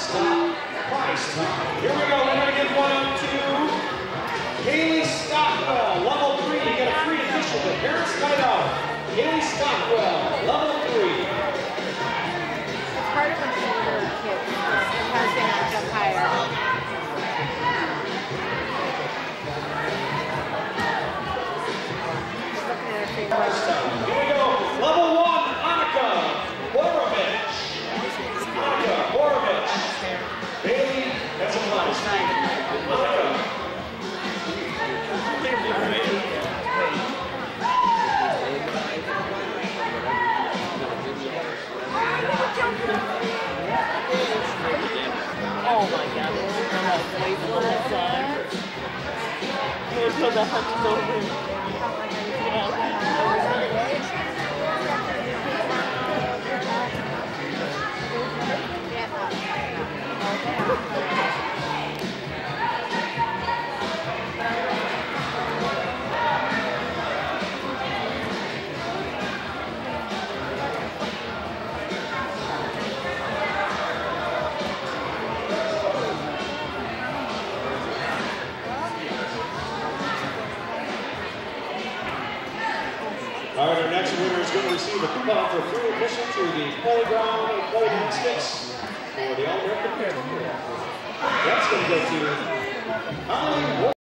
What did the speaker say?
Stop. Price time. Looking at her Price fingers. time. Here we go. Level one, Annika Borovich. Annika Borovich. Haley, that's a plus. Annika. Oh my god, is how playful inside. Until the hunt over. Receive a coupon for free admission to the playground play baskets for the All-American Fair. That's going to go to Holly